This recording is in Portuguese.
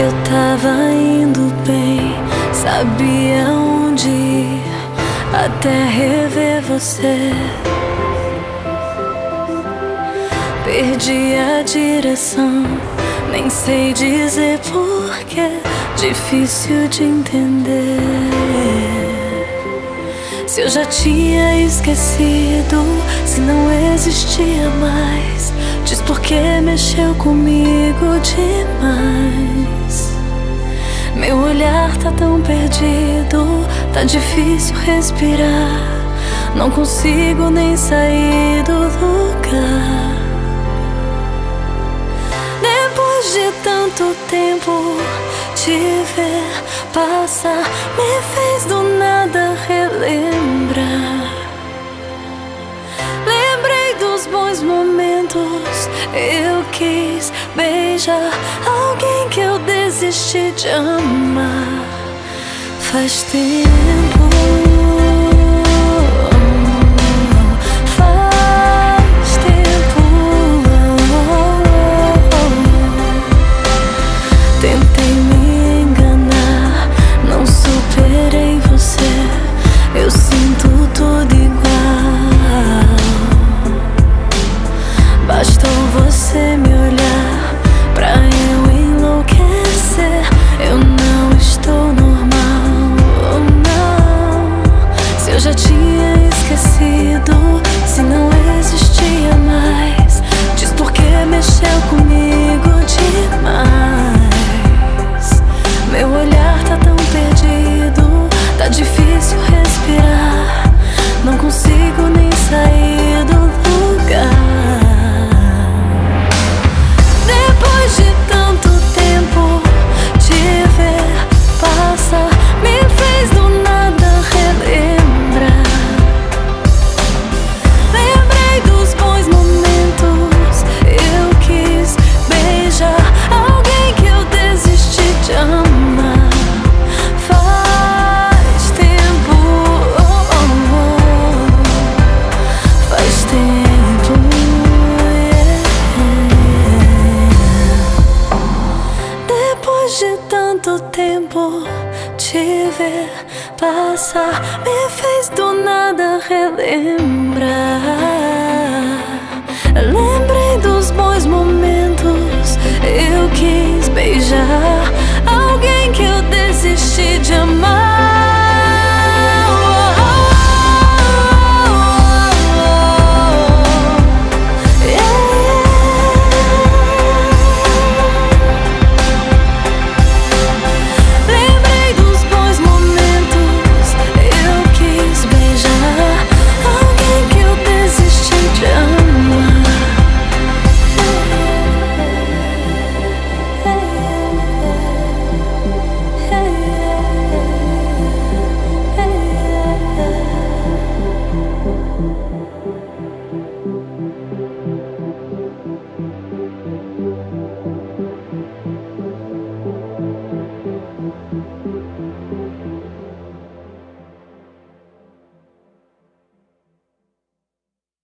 Eu tava indo bem, sabia onde ir até rever você. Perdi a direção, nem sei dizer porquê, difícil de entender. Se eu já tinha esquecido, se não existia mais mexeu comigo demais. Meu olhar tá tão perdido, tá difícil respirar. Não consigo nem sair do lugar. Depois de tanto tempo, te ver passar me fez do nada relembrar. Lembrei dos bons momentos, eu quis beijar alguém que eu desisti de amar. Faz tempo. Não consigo nem sair tanto tempo, te ver passar me fez do nada relembrar. Lembrei dos bons momentos, eu quis beijar